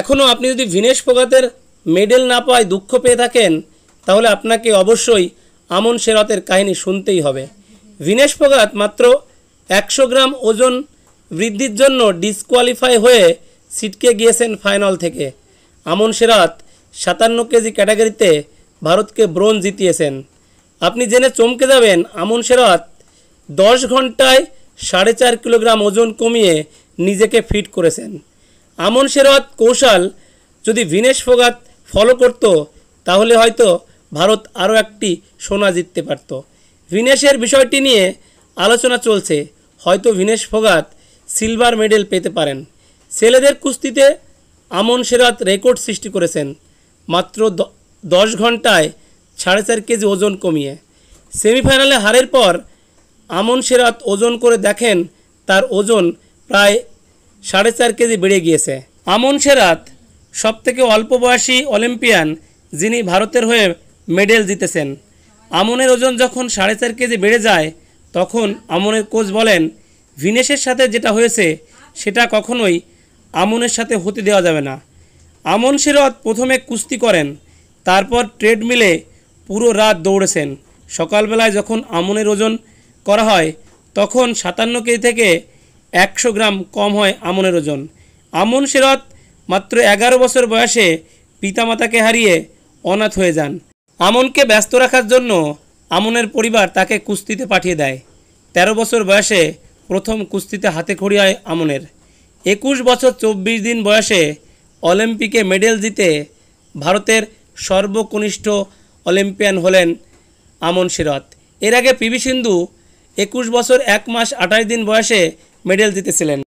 এখনও আপনি যদি ভিনেশ ফোগাতের মেডেল না পাওয়ায় দুঃখ পেয়ে থাকেন, তাহলে আপনাকে অবশ্যই আমন শেরতের কাহিনী শুনতেই হবে। ভিনেশ ফোগাত মাত্র একশো গ্রাম ওজন বৃদ্ধির জন্য ডিসকোয়ালিফাই হয়ে ছিটকে গিয়েছেন ফাইনাল থেকে। আমন শেরাত সাতান্ন কেজি ক্যাটাগরিতে ভারতকে ব্রোঞ্জ জিতিয়েছেন। আপনি জেনে চমকে যাবেন, আমন শেরাত দশ ঘন্টায় সাড়ে চার কিলোগ্রাম ওজন কমিয়ে নিজেকে ফিট করেছেন। আমন শেরওয়াত কৌশল যদি ভিনেশ ফোগাত ফলো করত, তাহলে হয়তো ভারত আরও একটি সোনা জিততে পারত। ভিনেশের বিষয়টি নিয়ে আলোচনা চলছে। হয়তো ভিনেশ ফোগাত সিলভার মেডেল পেতে পারেন। ছেলেদের কুস্তিতে আমন সেরাত রেকর্ড সৃষ্টি করেছেন। মাত্র দশ ঘন্টায় সাড়ে চার কেজি ওজন কমিয়ে। সেমিফাইনালে হারের পর আমন সেরাত ওজন করে দেখেন, তার ওজন প্রায় সাড়ে চার কেজি বেড়ে গিয়েছে। আমন সেরাত, সবথেকে অল্প বয়সী অলিম্পিয়ান যিনি ভারতের হয়ে মেডেল জিতেছেন। আমনের ওজন যখন সাড়ে চার কেজি বেড়ে যায়, তখন আমনের কোচ বলেন, ভিনেশের সাথে যেটা হয়েছে, সেটা কখনোই আমনের সাথে হতে দেওয়া যাবে না। আমন সিরত প্রথমে কুস্তি করেন, তারপর ট্রেডমিলে পুরো রাত দৌড়েছেন। সকালবেলায় যখন আমনের ওজন করা হয়, তখন সাতান্ন কেজি থেকে একশো গ্রাম কম হয় আমনের ওজন। আমন সিরত মাত্র এগারো বছর বয়সে পিতামাতাকে হারিয়ে অনাথ হয়ে যান। আমনকে ব্যস্ত রাখার জন্য আমনের পরিবার তাকে কুস্তিতে পাঠিয়ে দেয়। তেরো বছর বয়সে প্রথম কুস্তিতে হাতে খড়ি হয় আমনের। একুশ বছর চব্বিশ দিন বয়সে অলিম্পিকে মেডেল জিতে ভারতের সর্বকনিষ্ঠ অলিম্পিয়ান হলেন আমন সিরত এর আগে পিভি সিন্ধু একুশ বছর এক মাস আঠাশ দিন বয়সে মেডেল জিতেছিলেন।